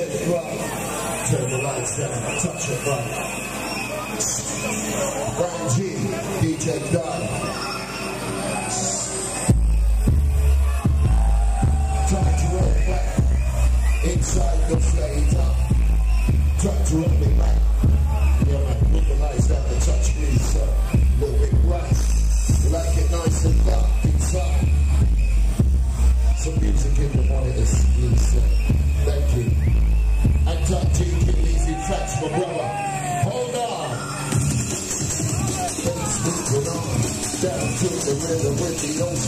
set it right. Turn the lights down, touch it right. Bryan Gee, DJ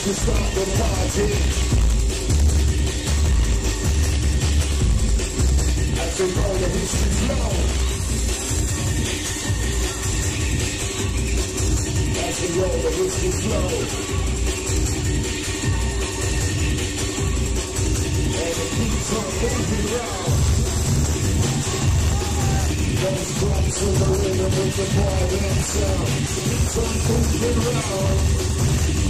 To start the party. As we roll the history flow. As we roll the whiskey flow. And it keeps on moving round. Those drums in the rhythm with the violent sound. Keeps on moving round.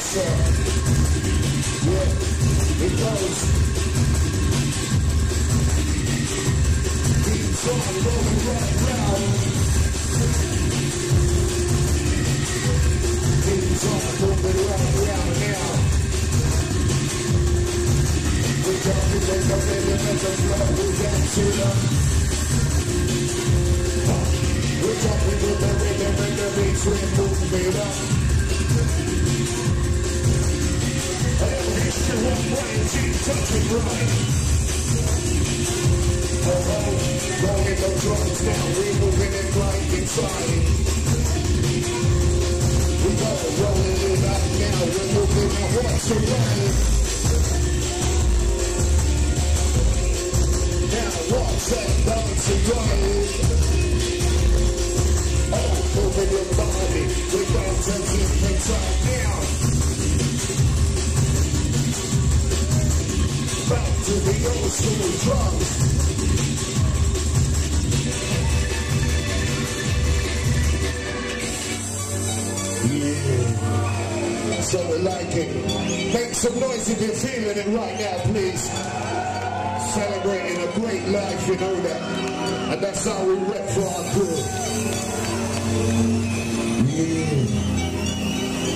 Yeah. It goes. Keeps on rolling right round. Now. We got to the to the. We're talking with the rhythm and the beats. We move it up. The one way keep touching right. Oh, oh, rolling the drums down, we moving it right inside. We go rolling it up now, we're moving the horse around. Yeah. So we like it. Make some noise if you're feeling it right now, please. Celebrating a great life, you know that. And that's how we rep for our good. Yeah.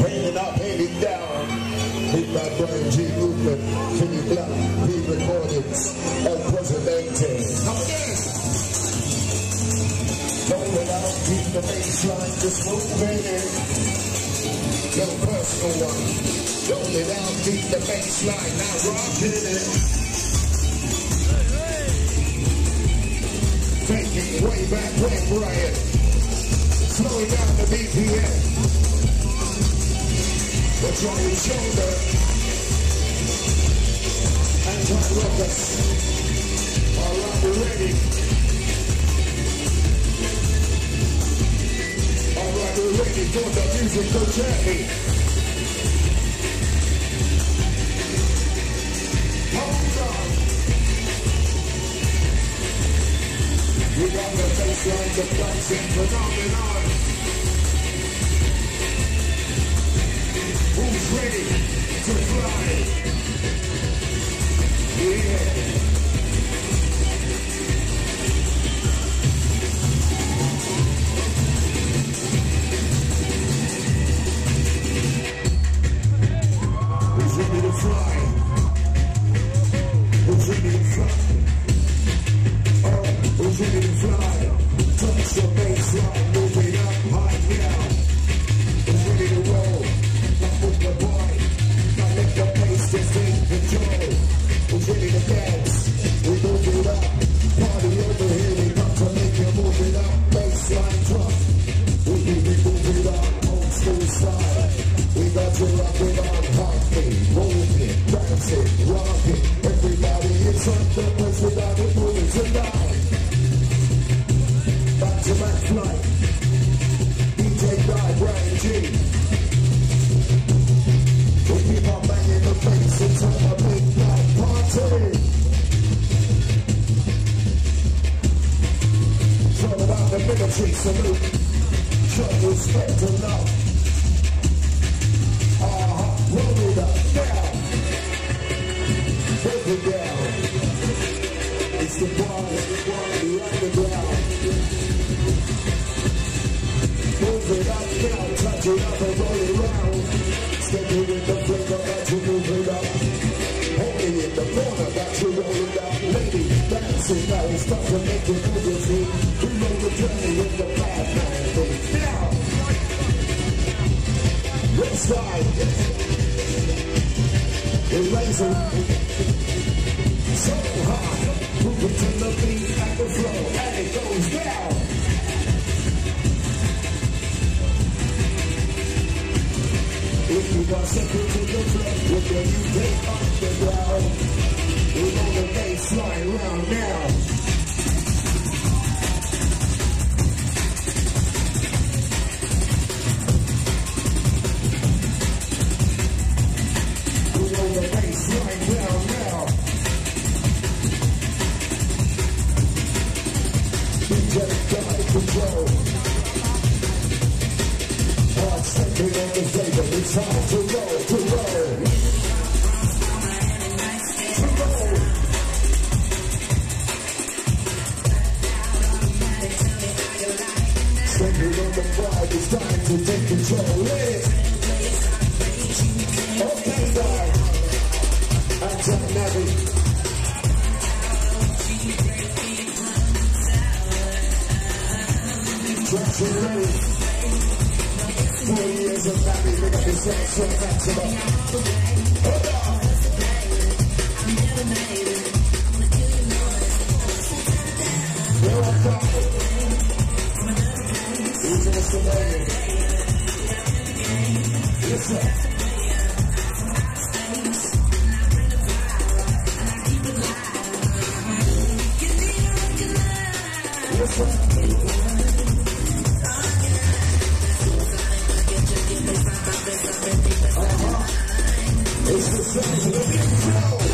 Hanging up, hanging down. Hit by Bryan Gee. Movement, Kenny Black, V Recordings, El Presidente. The bassline just moving in. No personal one. Roll it out, keep the bassline, now rocking it. Taking way back when, Brian. Slowing down the BPM. What's on your shoulder? Anton Lucas. All right, we're ready. Ready for the musical journey. Hold on. We got the bassline, the dancing phenomenon. Who's ready to fly? Yeah. Military salute. Show respect and love. Uh-huh. Roll it up, down. Break. It's the party, party underground. Move it up now, touch it up and roll it round. Step it in the flavor that you move it up. It in the corner that you roll it down. Lady, dancing now, it's time to make move feet. We know the journey in the path. Now, let's ride. So high, moving to the beat and the flow, and it goes down. If you got something to the flow, with the you take off the ground. Control. Yeah. Sounds of the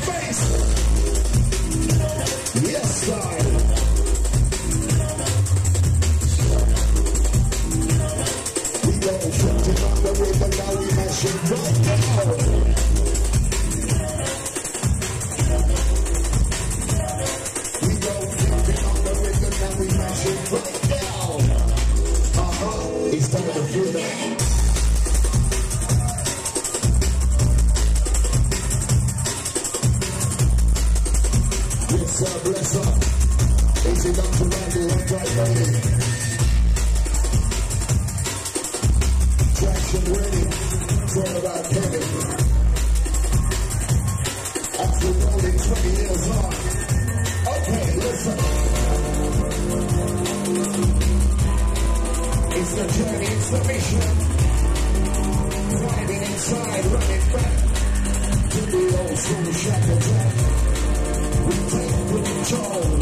Traction waiting for about penny. After rolling 20 years on. Okay, listen. It's the journey, it's the mission. Driving inside, running back to the old school shackle track. We take control.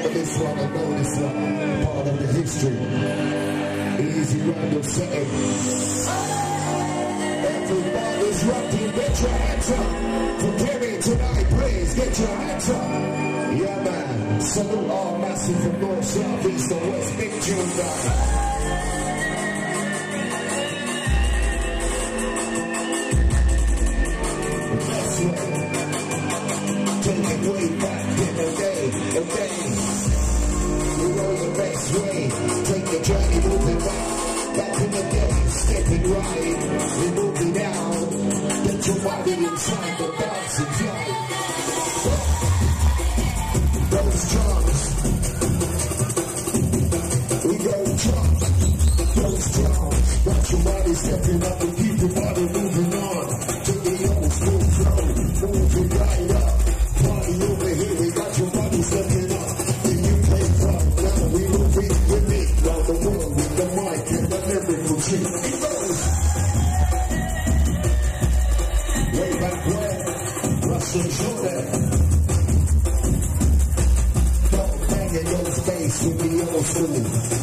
this one I know this one part of the history. Easy Randall City. Everybody's rocking, get your hands up. For Kerry tonight, please get your hands up. Yeah man, salute all massive from north, south, east and west, big tune down. moving right, we're moving down. Get your body inside the bed. Don't hang in your face with the old school.